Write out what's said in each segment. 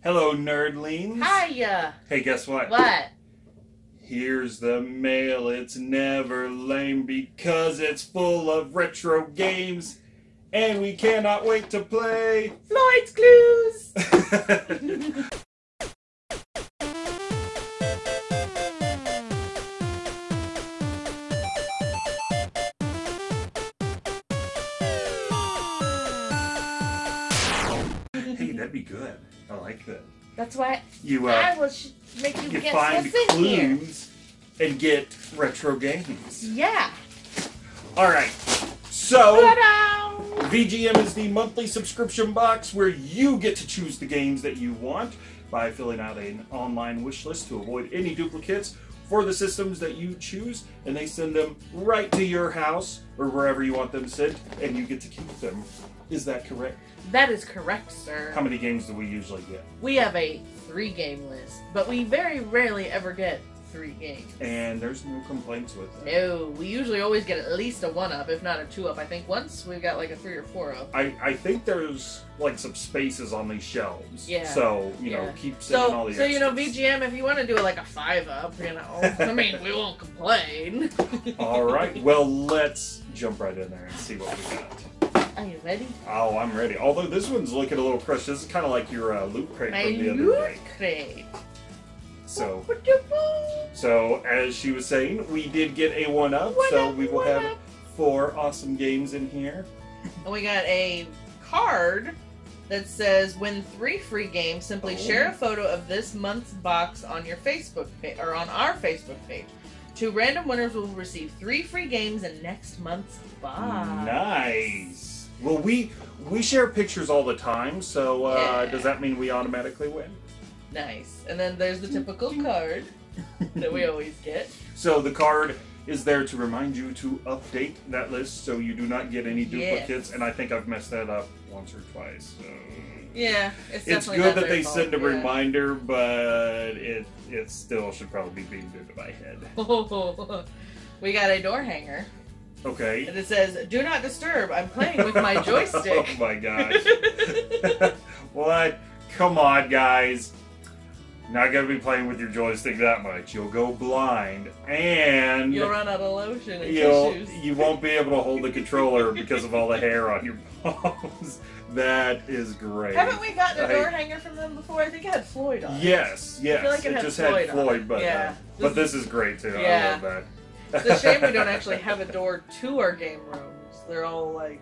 Hello, nerdlings. Hiya. Hey, guess what? What? Here's the mail. It's never lame because it's full of retro games, and we cannot wait to play. Floyd's Clues. hey, that'd be good. I like that. That's why You I uh, will sh- make you, you guess find what's in here. and get retro games. Yeah. All right. So. Ta-da! VGM is the monthly subscription box where you get to choose the games that you want by filling out an online wish list to avoid any duplicates for the systems that you choose, and they send them right to your house or wherever you want them sent, and you get to keep them. Is that correct? That is correct, sir. How many games do we usually get? We have a three game list, but we very rarely ever get three games. And there's no complaints with that. No, we usually always get at least a one up, if not a two up. I think once we've got like a three or four up. I, I think there's like some spaces on these shelves. Yeah. So, you know, keep sending all So, the so you know, extras. VGM, if you want to do like a five up, you know, I mean, we won't complain. All right. Well, let's jump right in there and see what we got. Are you ready? Oh, I'm ready. Although this one's looking a little crushed. This is kind of like your uh, loot crate My from the other loot day. crate. So, so as she was saying, we did get a one up. One so up, we will have up. four awesome games in here. And we got a card that says win three free games. Simply Oh. share a photo of this month's box on your Facebook page or on our Facebook page. Two random winners will receive three free games in next month's box. Nice. Well, we we share pictures all the time. So uh, Yeah. does that mean we automatically win? Nice. And then there's the typical card that we always get. So the card is there to remind you to update that list so you do not get any Yes. duplicates. And I think I've messed that up once or twice. So. Yeah, it's It's good that they fault, send a yeah. reminder, but it it still should probably be beamed into my head. we got a door hanger, Okay. and it says, "Do not disturb. I'm playing with my joystick." oh my gosh. what? Come on, guys. Not gonna be playing with your joystick that much. You'll go blind, and You'll run out of lotion and you'll tissues. you won't be able to hold the controller because of all the hair on your palms. That is great. Haven't we gotten a I- door hanger from them before? I think it had Floyd on. it. Yes, yes. like it had just Floyd had Floyd, it. but Yeah. uh, but this is great too. I love that. It's a shame we don't actually have a door to our game rooms. They're all like,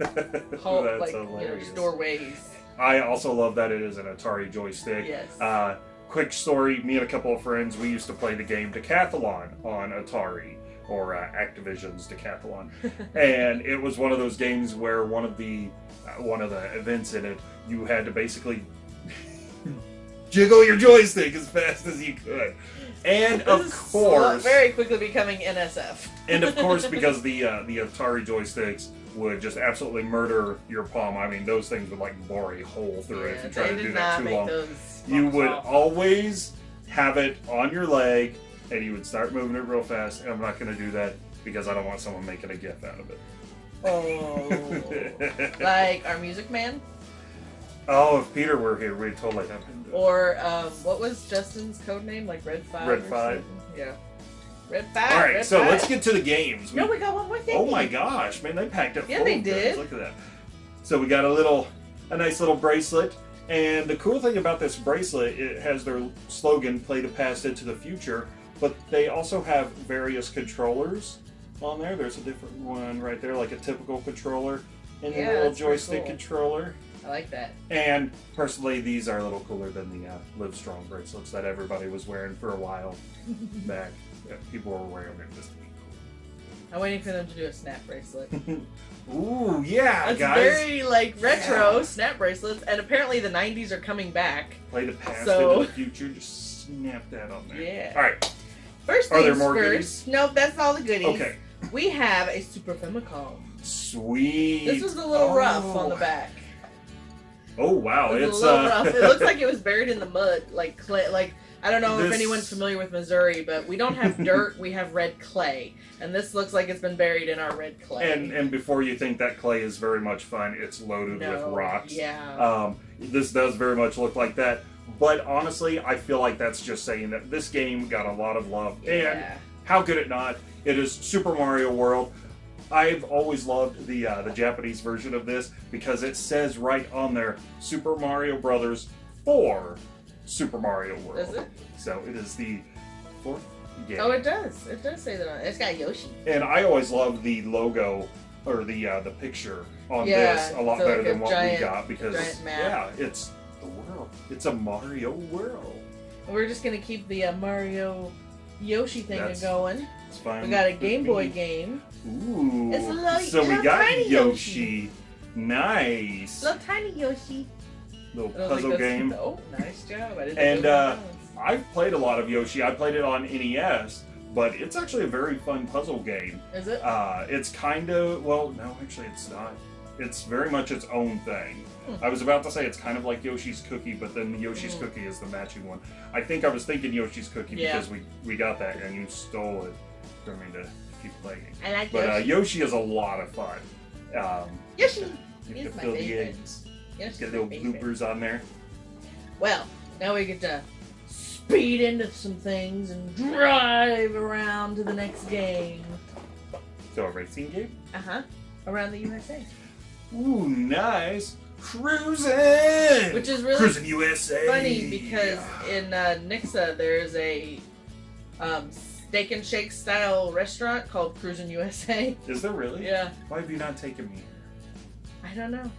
hall, like you know, doorways. I also love that it is an Atari joystick. Yes. Uh, quick story: Me and a couple of friends, we used to play the game Decathlon on Atari or uh, Activision's Decathlon, and it was one of those games where one of the uh, one of the events in it, you had to basically jiggle your joystick as fast as you could, and of course, very quickly becoming NSF. and of course, because the uh, the Atari joysticks would just absolutely murder your palm. I mean, those things would like bore a hole through it if you try to do that too long. You would always have it on your leg, and you would start moving it real fast. And I'm not going to do that because I don't want someone making a gif out of it. Oh. like our Music Man, oh, if Peter were here, we'd totally have him do it. or um, what was Justin's code name? Like Red Five. Red Five. something? Yeah. Red Five. All right, Red so Five. let's get to the games. We- No, we got one more thing. Oh my gosh, man, they packed it Yeah, full they did. Look at that. So we got a little, a nice little bracelet. And the cool thing about this bracelet, it has their slogan, play the past into the future, but they also have various controllers on there. There's a different one right there, like a typical controller, and Yeah, a little joystick cool. controller. I like that. And personally, these are a little cooler than the uh, Live Strong bracelets that everybody was wearing for a while back. Yeah, people were wearing them just to be cool. I'm waiting for them to do a snap bracelet. Ooh, yeah, That's guys. very like retro Yeah. snap bracelets, and apparently the '90s are coming back. Play the past So- into the future. Just snap that on there. Yeah. All right. First Are there things more first. goodies? Nope, that's all the goodies. Okay. We have a Super Famicom. Sweet. This was a little rough on the Oh. back. Oh wow, It it's uh. rough. It looks like it was buried in the mud, like clay. Like I don't know if anyone's familiar with Missouri, but we don't have dirt, we have red clay. And this looks like it's been buried in our red clay. And and before you think that clay is very much fun, it's loaded no, with rocks. Yeah. Um, this does very much look like that. But honestly, I feel like that's just saying that this game got a lot of love. And how could it not? It is Super Mario World. I've always loved the uh, the Japanese version of this because it says right on there Super Mario Brothers for Super Mario World. Does it? So it is the fourth game. Oh, it does. It does say that on it. It's got Yoshi. and I always loved the logo or the uh, the picture on Yeah, this a lot so better like a than what giant- we got because yeah, it's the world. It's a Mario world. We're just gonna keep the uh, Mario Yoshi thing That's going. It's fine. We got a with Game Boy me. game. Ooh. It's a little- so we little got tiny Yoshi. Yoshi. Nice. Little tiny Yoshi. Little I don't think puzzle that's- game. Oh, nice job. I didn't And, know uh, that was- I've played a lot of Yoshi. I played it on NES, but it's actually a very fun puzzle game. Is it? Uh, it's kind of well, no, actually, it's not. It's very much its own thing. Hmm. I was about to say it's kind of like Yoshi's Cookie, but then Yoshi's Mm. Cookie is the matching one. I think I was thinking Yoshi's Cookie Yeah. because we we got that and you stole it from me to keep playing. I like But uh, Yoshi. Yoshi is a lot of fun. Um, Yoshi. you He's can my fill the favorite. eggs, Yoshi's get my little favorite. bloopers on there. Well, now we get to speed into some things and drive around to the next game. So a racing game. Uh huh. Around the USA, Ooh, nice cruising. which is really Cruis'n USA. funny because in uh, Nixa there's a um, steak and shake style restaurant called Cruising USA. is there really? Yeah, Why have you not taken me? I don't know.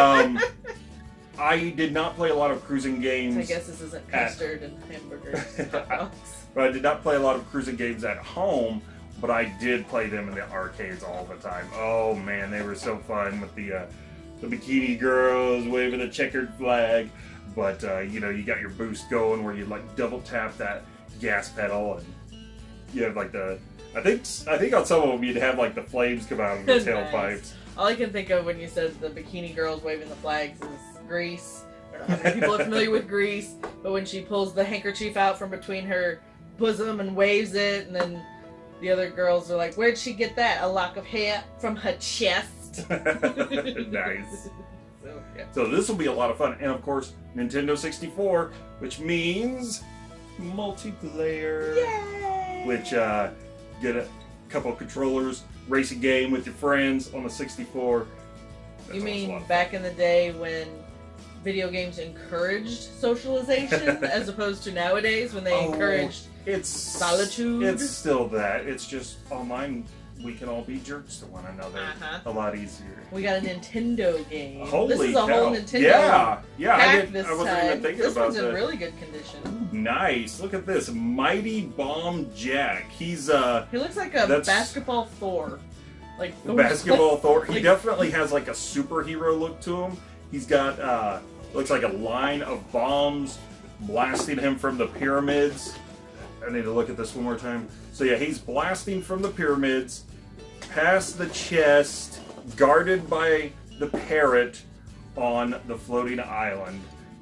Um, I did not play a lot of cruising games. I guess this isn't custard and hamburgers. and. But I did not play a lot of cruising games at home, but I did play them in the arcades all the time. Oh man, they were so fun with the uh, the bikini girls waving the checkered flag. But uh, you know, you got your boost going where you like double tap that gas pedal, and you have like the. I think I think on some of them you'd have like the flames come out of the Nice. tailpipes. All I can think of when you said the bikini girls waving the flags is Grease. I don't know how many people are familiar with Grease, but when she pulls the handkerchief out from between her bosom and waves it, and then the other girls are like, "Where'd she get that? A lock of hair from her chest." nice. So, yeah. So this will be a lot of fun, and of course Nintendo 64, which means multiplayer. Yay! Which uh, get a couple of controllers, race a game with your friends on the 64. That's you mean back in the day when video games encouraged socialization as opposed to nowadays when they Oh, encouraged It's Solitude? It's still that. It's just online. We can all be jerks to one another. Uh-huh. A lot easier. we got a Nintendo game. Holy this is a cow. whole Nintendo Yeah, yeah. I, didn't, this I wasn't time. even thinking this about one's in really good condition. Nice. Look at this. Mighty Bomb Jack. He's uh He looks like a basketball Thor. Like Thor's basketball Thor. He like- definitely has like a superhero look to him. He's got uh looks like a line of bombs blasting him from the pyramids. I need to look at this one more time. So yeah, he's blasting from the pyramids, past the chest, guarded by the parrot on the floating island.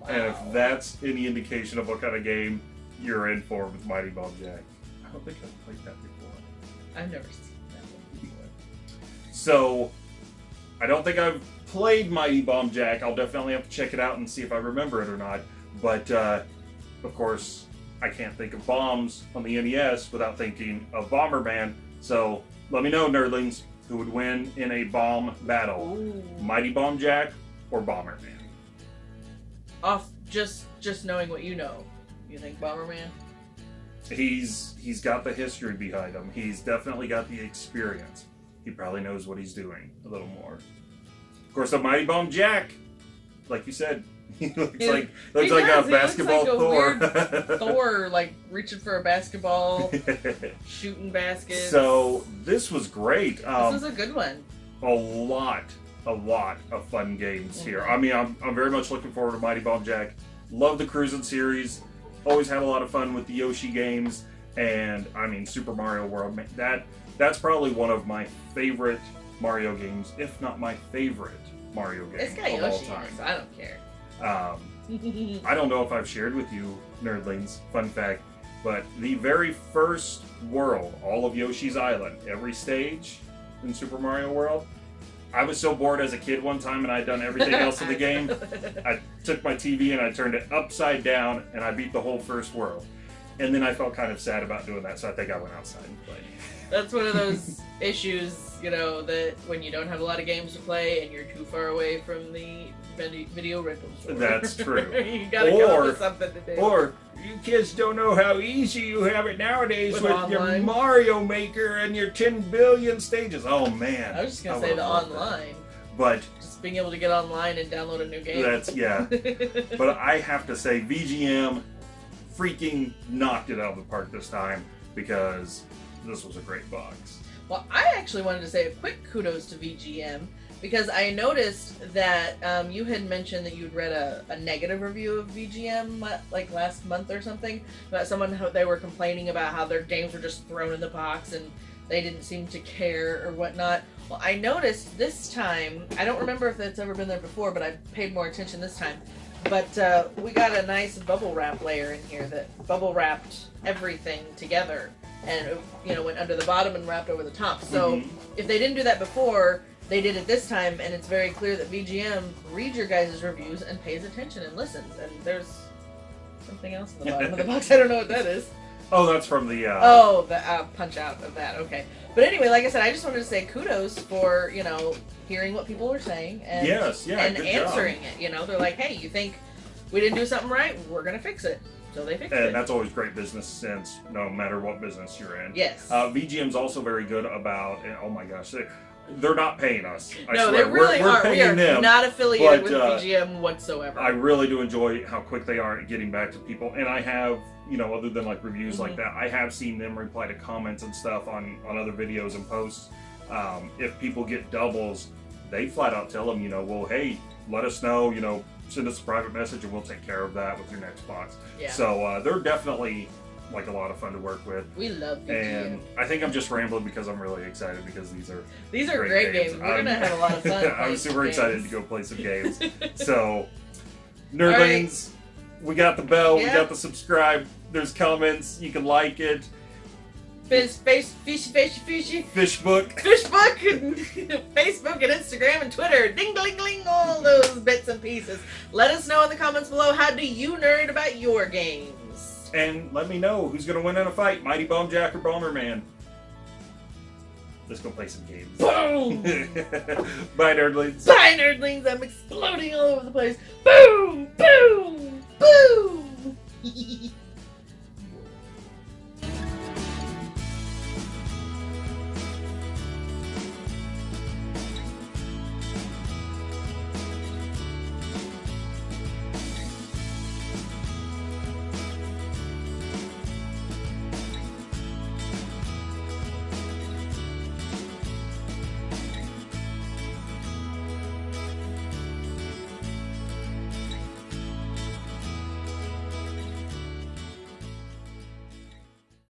And if that's any indication of what kind of game you're in for with Mighty Bomb Jack. I don't think I've played that before. I've never seen that one before. So, I don't think I've played Mighty Bomb Jack. I'll definitely have to check it out and see if I remember it or not. But, uh, of course, I can't think of bombs on the NES without thinking of Bomberman. So, let me know, nerdlings, who would win in a bomb battle Ooh. Mighty Bomb Jack or Bomberman? Off just just knowing what you know. You think Bomberman? He's he's got the history behind him. He's definitely got the experience. He probably knows what he's doing a little more. Of course, the Mighty Bomb Jack, like you said, he looks He- like looks like does, a basketball like a Thor. Thor like reaching for a basketball, shooting baskets. so this was great. this Um, was a good one. a lot, a lot of fun games here. Mhm. I mean, I'm, I'm very much looking forward to Mighty Bomb Jack. Love the Cruis'n series. Always had a lot of fun with the Yoshi games, and I mean Super Mario World. man, That that's probably one of my favorite Mario games, if not my favorite Mario game It's got of all Yoshi in time. it, so I don't care. Um, I don't know if I've shared with you, nerdlings, fun fact, but the very first world, all of Yoshi's Island, every stage in Super Mario World, I was so bored as a kid one time and I'd done everything else in the game. I took my TV and I turned it upside down and I beat the whole first world. And then I felt kind of sad about doing that, so I think I went outside and played. That's one of those issues, you know, that when you don't have a lot of games to play and you're too far away from the video rental store. That's true. you gotta come up Or- with something to do. Or you kids don't know how easy you have it nowadays With with, your. Mario Maker and your 10 billion stages. Oh man. I was just gonna I say the would've that. online. But Just being able to get online and download a new game. that's yeah. but I have to say VGM freaking knocked it out of the park this time because this was a great box. Well, I actually wanted to say a quick kudos to VGM because I noticed that um, you had mentioned that you'd read a, a negative review of VGM like last month or something about someone how they were complaining about how their games were just thrown in the box and they didn't seem to care or whatnot. Well, I noticed this time, I don't remember if that's ever been there before, but I paid more attention this time. But uh, we got a nice bubble wrap layer in here that bubble wrapped everything together and it, you know went under the bottom and wrapped over the top. So Mhm. if they didn't do that before, they did it this time, and it's very clear that VGM reads your guys' reviews and pays attention and listens. And there's something else in the bottom of the box. I don't know what that is. Oh, that's from the uh, Oh, the uh, punch out of that. Okay, but anyway, like I said, I just wanted to say kudos for you know hearing what people were saying and Yes, yeah, and answering it. You know, they're like, hey, you think we didn't do something right? We're gonna fix it. So they fixed And it. And that's always great business sense, no matter what business you're in. Yes. Uh, VGM's also very good about. Oh my gosh, they're, not paying us. I no, swear. they really we're, we're are. We are them. not affiliated but, with uh, whatsoever. I really do enjoy how quick they are at getting back to people, and I have, you know, other than like reviews like Mhm. that, I have seen them reply to comments and stuff on on other videos and posts. Um, if people get doubles, they flat out tell them, you know, well, hey, let us know, you know, send us a private message, and we'll take care of that with your next box. yeah. So uh, they're definitely like a lot of fun to work with. we love VGM. And I think I'm just rambling because I'm really excited because these are These are great, great, games. We're I'm- gonna have a lot of fun. I'm super games. excited to go play some games. So, nerdlings, we got the bell, we got the subscribe. There's comments, you can like it. Fish, fish, fishy, fishy, fishy. Fish book. Facebook and Facebook and Instagram and Twitter. Ding, ding, ding, all those bits and pieces. Let us know in the comments below how do you nerd about your games? And let me know who's gonna win in a fight, Mighty Bomb Jack or Bomberman. Let's go play some games. Boom! Bye, nerdlings. Bye, nerdlings! I'm exploding all over the place. Boom! Boom! Boom!